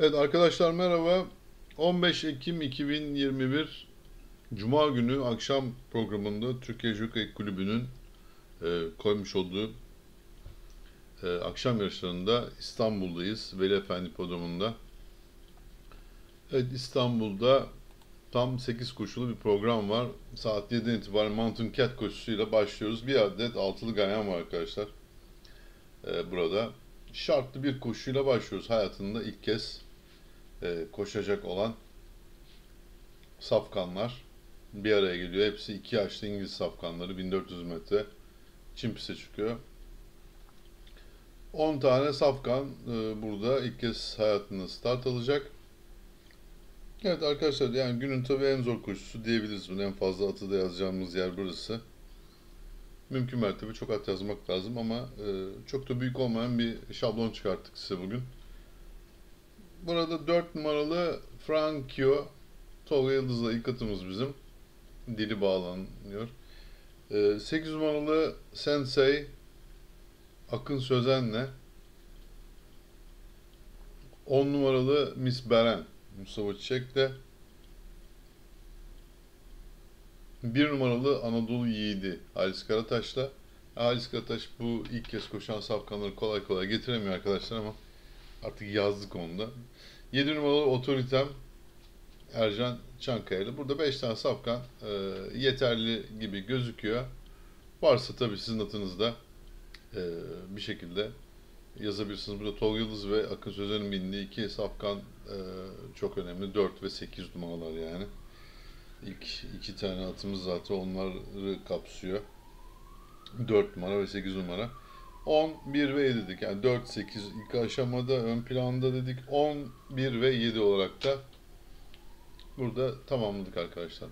Evet arkadaşlar merhaba. 15 Ekim 2021 Cuma günü akşam programında Türkiye Jockey Kulübü'nün e, koymuş olduğu e, akşam yarışlarında İstanbul'dayız. Veli Efendi Podrumu'nda. Evet İstanbul'da tam 8 koşulu bir program var. Saat 7'den itibaren Mountain Cat koşusuyla başlıyoruz. Bir adet altılı ganyan var arkadaşlar. E, burada şartlı bir koşuyla başlıyoruz. Hayatında ilk kez e, koşacak olan safkanlar bir araya geliyor. Hepsi iki yaşlı İngiliz safkanları 1400 metre çim piste çıkıyor. 10 tane safkan e, burada ilk kez hayatında start alacak. Evet arkadaşlar yani günün tabii en zor koşusu diyebiliriz bunu. En fazla atı da yazacağımız yer burası. Mümkün mertebe çok at yazmak lazım ama e, çok da büyük olmayan bir şablon çıkarttık size bugün. Burada 4 numaralı Frankio Tolga Yıldız'la ilk atımız bizim. Dili bağlanıyor. 8 numaralı Sensei Akın Sözen'le 10 numaralı Miss Beren Mustafa Çiçek'le 1 numaralı Anadolu Yiğidi Halis Karataş'la Halis Karataş bu ilk kez koşan safkanları kolay kolay getiremiyor arkadaşlar ama artık yazdık onu da. 7 numaralı Otoritem Ercan Çankaya'lı. Burada 5 tane safkan e, yeterli gibi gözüküyor. Varsa tabii sizin atınızda e, bir şekilde yazabilirsiniz. Burada Tol Yıldız ve Akın Sözer'in bindiği iki safkan e, çok önemli. 4 ve 8 numaralar yani. İlk iki tane atımız zaten onları kapsıyor. 4 numara ve 8 numara. 10, 1 ve 7 dedik. Yani 4, 8 ilk aşamada ön planda dedik. 10, 1 ve 7 olarak da burada tamamladık arkadaşlar.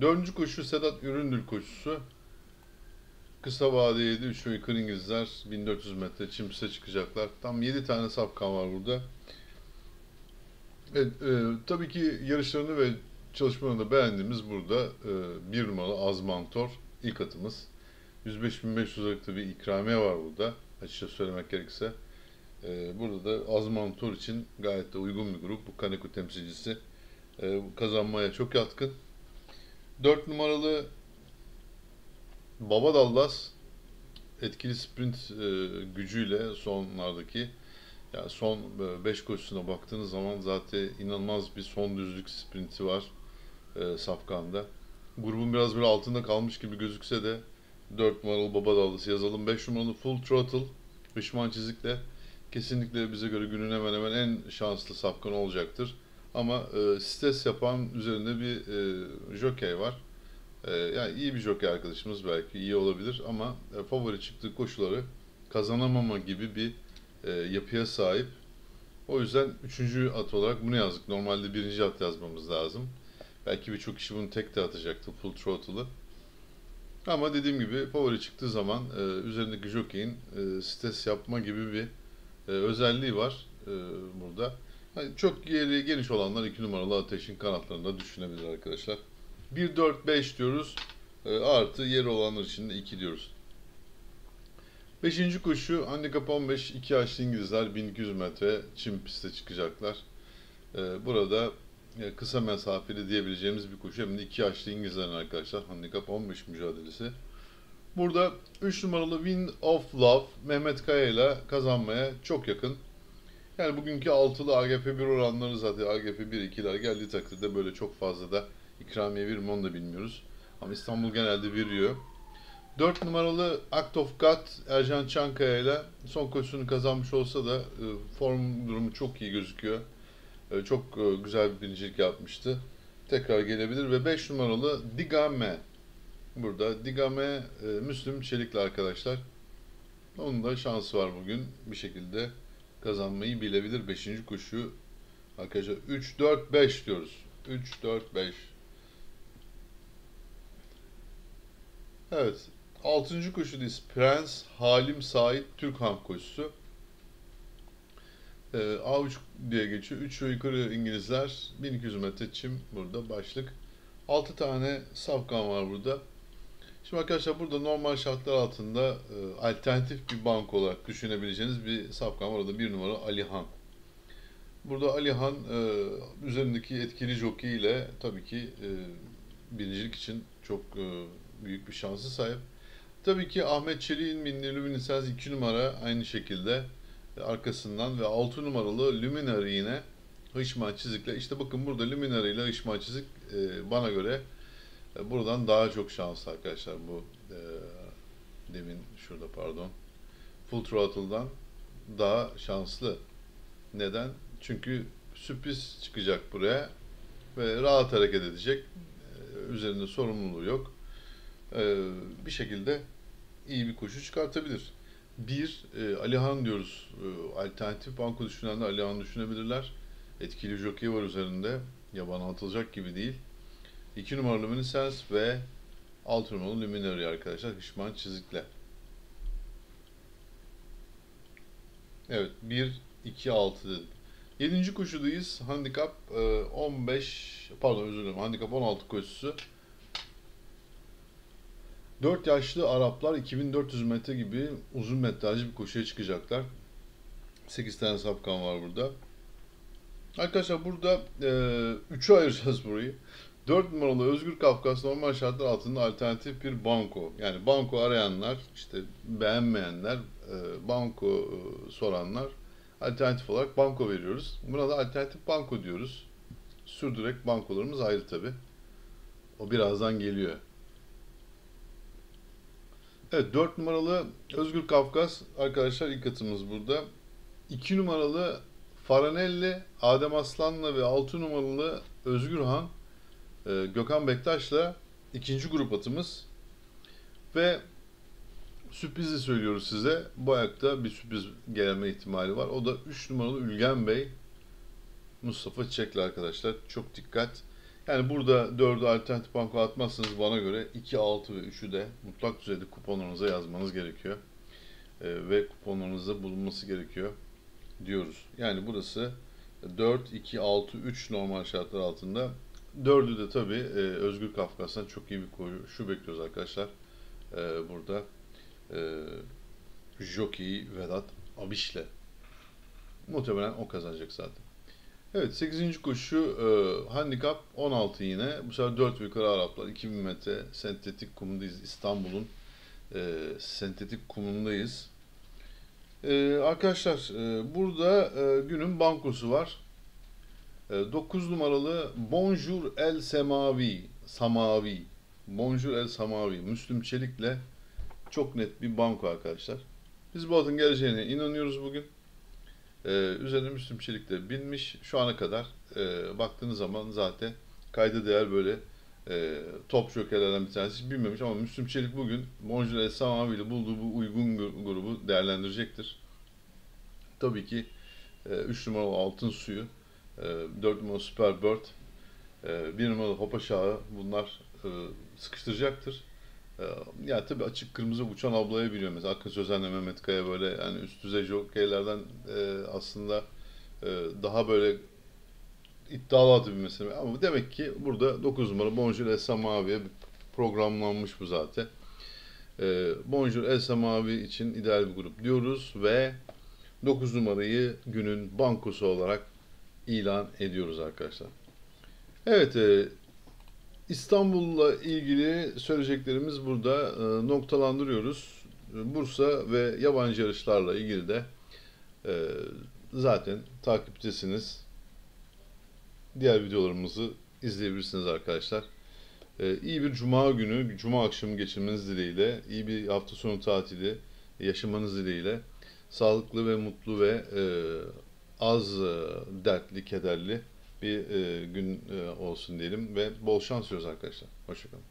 Dördüncü koşu Sedat Üründül koşusu. Kısa vadeydi. 3 yukarı İngilizler 1400 metre çimse çıkacaklar. Tam 7 tane safkan var burada. Evet, e, tabii ki yarışlarını ve çalışmalarını da beğendiğimiz burada e, bir numaralı Azmantor ilk atımız. 105.500 liralık bir ikramiye var burada. Açıkça söylemek gerekirse. Ee, burada da Azman Tur için gayet de uygun bir grup. Bu Kaneko temsilcisi e, kazanmaya çok yatkın. 4 numaralı Baba Dallas etkili sprint e, gücüyle sonlardaki yani son 5 e, koşusuna baktığınız zaman zaten inanılmaz bir son düzlük sprinti var e, Safkan'da. Grubun biraz böyle altında kalmış gibi gözükse de 4 numaralı Baba Dallısı yazalım. 5 numaralı Full Throttle Hışman Çizik'le kesinlikle bize göre günün hemen hemen en şanslı safkan olacaktır. Ama e, stres yapan üzerinde bir e, jockey var. E, yani iyi bir jockey arkadaşımız belki iyi olabilir ama e, favori çıktığı koşuları kazanamama gibi bir e, yapıya sahip. O yüzden üçüncü at olarak bunu yazdık. Normalde birinci at yazmamız lazım. Belki birçok kişi bunu tek de atacaktı full throttle'ı. Ama dediğim gibi favori çıktığı zaman e, üzerindeki jockey'in e, stres yapma gibi bir e, özelliği var e, burada. Yani çok yeri geniş olanlar 2 numaralı ateşin kanatlarında düşünebilir arkadaşlar. 1, 4, 5 diyoruz. E, artı yeri olanlar için de 2 diyoruz. Beşinci koşu handikap 15 2 yaşlı İngilizler 1200 metre çim piste çıkacaklar. E, burada kısa mesafeli diyebileceğimiz bir koşu. Hem de 2 yaşlı İngilizlerin arkadaşlar handikap 15 mücadelesi. Burada 3 numaralı Wind of Love Mehmet Kaya ile kazanmaya çok yakın. Yani bugünkü altılı AGP 1 oranları zaten AGP 1-2'ler geldiği takdirde böyle çok fazla da ikramiye bir onu da bilmiyoruz. Ama İstanbul genelde veriyor. 4 numaralı Act of God Ercan Çankaya ile son koşusunu kazanmış olsa da e, form durumu çok iyi gözüküyor. E, çok e, güzel bir birincilik yapmıştı. Tekrar gelebilir ve 5 numaralı Digame Burada Digame e, Müslüm Çelik'le arkadaşlar. Onun da şansı var bugün bir şekilde kazanmayı bilebilir. Beşinci koşu arkadaşlar 3 4 5 diyoruz. 3 4 5. Evet. Altıncı koşudayız. Prens Halim Sait Türkhan koşusu. Ee, A3 diye geçiyor. 3 yukarı İngilizler. 1200 metre çim burada başlık. 6 tane safkan var burada. Şimdi arkadaşlar burada normal şartlar altında e, alternatif bir bank olarak düşünebileceğiniz bir safkan var. Orada bir numara Alihan. Burada Alihan e, üzerindeki etkili jockey ile tabii ki e, birincilik için çok e, büyük bir şansı sahip. Tabii ki Ahmet Çelik'in Minli Luminescence 2 numara aynı şekilde e, arkasından ve 6 numaralı Luminary yine Hışman Çizik'le. İşte bakın burada Luminary ile Hışman Çizik e, bana göre e, buradan daha çok şanslı arkadaşlar bu e, demin şurada pardon Full Throttle'dan daha şanslı. Neden? Çünkü sürpriz çıkacak buraya ve rahat hareket edecek. Ee, üzerinde sorumluluğu yok. Ee, bir şekilde iyi bir koşu çıkartabilir. Bir, e, Alihan diyoruz. E, alternatif banko düşünenler Alihan düşünebilirler. Etkili jockey var üzerinde. Yabana atılacak gibi değil. İki numaralı Luminescence ve altı numaralı Luminary arkadaşlar. Hışman çizikle. Evet. 1, 2, 6 dedim. 7. koşudayız. Handikap 15, e, pardon özür dilerim. Handikap 16 koşusu. 4 yaşlı Araplar 2400 metre gibi uzun metrajlı bir koşuya çıkacaklar. 8 tane sapkan var burada. Arkadaşlar burada 3'e ayıracağız burayı. 4 numaralı Özgür Kafkas normal şartlar altında alternatif bir banko. Yani banko arayanlar, işte beğenmeyenler, e, banko e, soranlar alternatif olarak banko veriyoruz. Buna da alternatif banko diyoruz. Sürdürek bankolarımız ayrı tabi. O birazdan geliyor. Evet 4 numaralı Özgür Kafkas arkadaşlar ilk atımız burada. 2 numaralı Faranelli, Adem Aslan'la ve 6 numaralı Özgür Han e, Gökhan Bektaş'la ikinci grup atımız. Ve sürprizi söylüyoruz size. Bu ayakta bir sürpriz gelme ihtimali var. O da 3 numaralı Ülgen Bey. Mustafa Çiçekli arkadaşlar. Çok dikkat. Yani burada 4'ü alternatif banko atmazsanız bana göre 2, 6 ve 3'ü de mutlak düzeyde kuponlarınıza yazmanız gerekiyor. E, ve kuponlarınızda bulunması gerekiyor diyoruz. Yani burası 4, 2, 6, 3 normal şartlar altında. Dördü de tabii e, Özgür Kafkas'tan çok iyi bir koşu bekliyoruz arkadaşlar. E, burada e, Jockey Vedat Abiş'le. Muhtemelen o kazanacak zaten. Evet 8. koşu e, handikap 16 yine. Bu sefer 4 yukarı Araplar 2000 metre sentetik kumundayız. İstanbul'un e, sentetik kumundayız. E, arkadaşlar e, burada e, günün bankosu var. 9 e, numaralı Bonjour El Semavi Samavi Bonjour El Samavi Müslüm Çelik'le çok net bir banko arkadaşlar. Biz bu atın geleceğine inanıyoruz bugün. Ee, üzerine Müslüm Çelik de binmiş. Şu ana kadar e, baktığınız zaman zaten kayda değer böyle e, top jokerlerden bir tanesi bilmemiş ama Müslüm Çelik bugün Bonjour El Samavi ile bulduğu bu uygun grubu değerlendirecektir. Tabii ki e, 3 numaralı Altın Suyu, e, 4 numaralı Super Bird, e, 1 numaralı Hopa Şahı bunlar e, sıkıştıracaktır. Ee, ya tabii açık kırmızı uçan ablaya biliyor mesela Akın Sözen'le Mehmet Kaya böyle yani üst düzey jokeylerden e, aslında e, daha böyle iddialı atı bir mesele. Ama demek ki burada 9 numara Bonjour Esa Mavi'ye programlanmış bu zaten. E, Bonjour Esa Mavi için ideal bir grup diyoruz ve 9 numarayı günün bankosu olarak ilan ediyoruz arkadaşlar. Evet, e, İstanbul'la ilgili söyleyeceklerimiz burada e, noktalandırıyoruz. Bursa ve yabancı yarışlarla ilgili de e, zaten takiptesiniz. Diğer videolarımızı izleyebilirsiniz arkadaşlar. E, iyi bir cuma günü, cuma akşamı geçirmeniz dileğiyle, iyi bir hafta sonu tatili yaşamanız dileğiyle sağlıklı ve mutlu ve e, az e, dertli, kederli bir e, gün e, olsun diyelim ve bol şans diliyoruz arkadaşlar. Hoşçakalın.